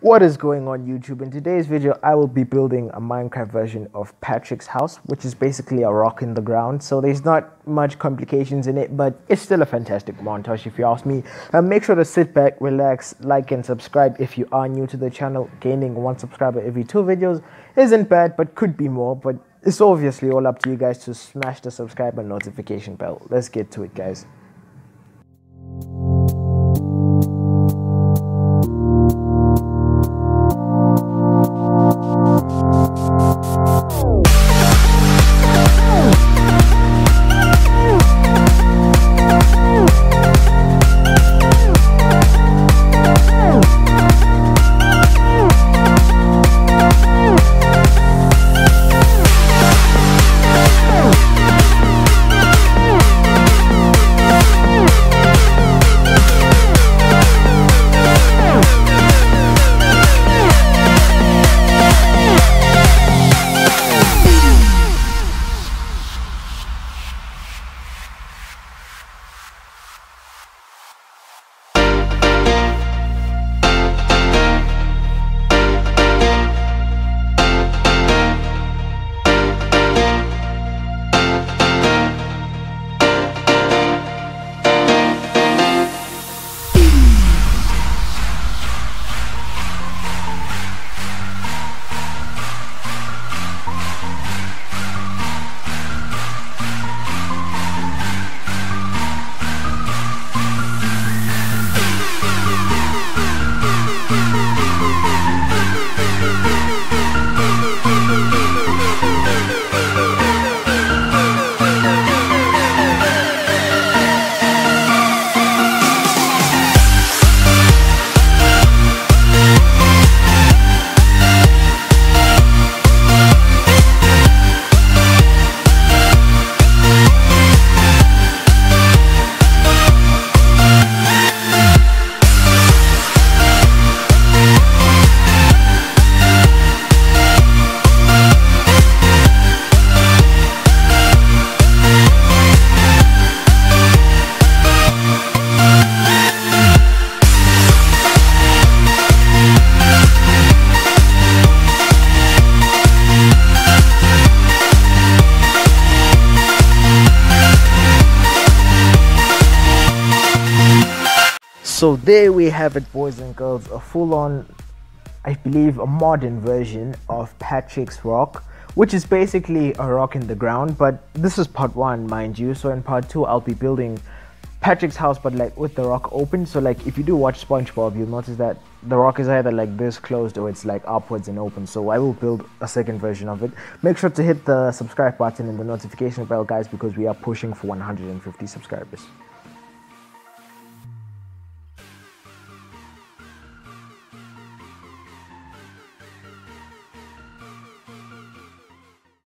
What is going on YouTube? In today's video, I will be building a Minecraft version of Patrick's house, which is basically a rock in the ground. So there's not much complications in it, but it's still a fantastic montage if you ask me. Uh, make sure to sit back, relax, like and subscribe if you are new to the channel. Gaining one subscriber every two videos isn't bad, but could be more. But it's obviously all up to you guys to smash the subscribe and notification bell. Let's get to it, guys. So there we have it, boys and girls, a full-on, I believe, a modern version of Patrick's Rock, which is basically a rock in the ground. But this is part one, mind you. So in part two, I'll be building Patrick's house, but like with the rock open. So like if you do watch SpongeBob, you'll notice that the rock is either like this closed or it's like upwards and open. So I will build a second version of it. Make sure to hit the subscribe button and the notification bell, guys, because we are pushing for 150 subscribers.